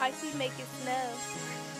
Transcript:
I see make it snow.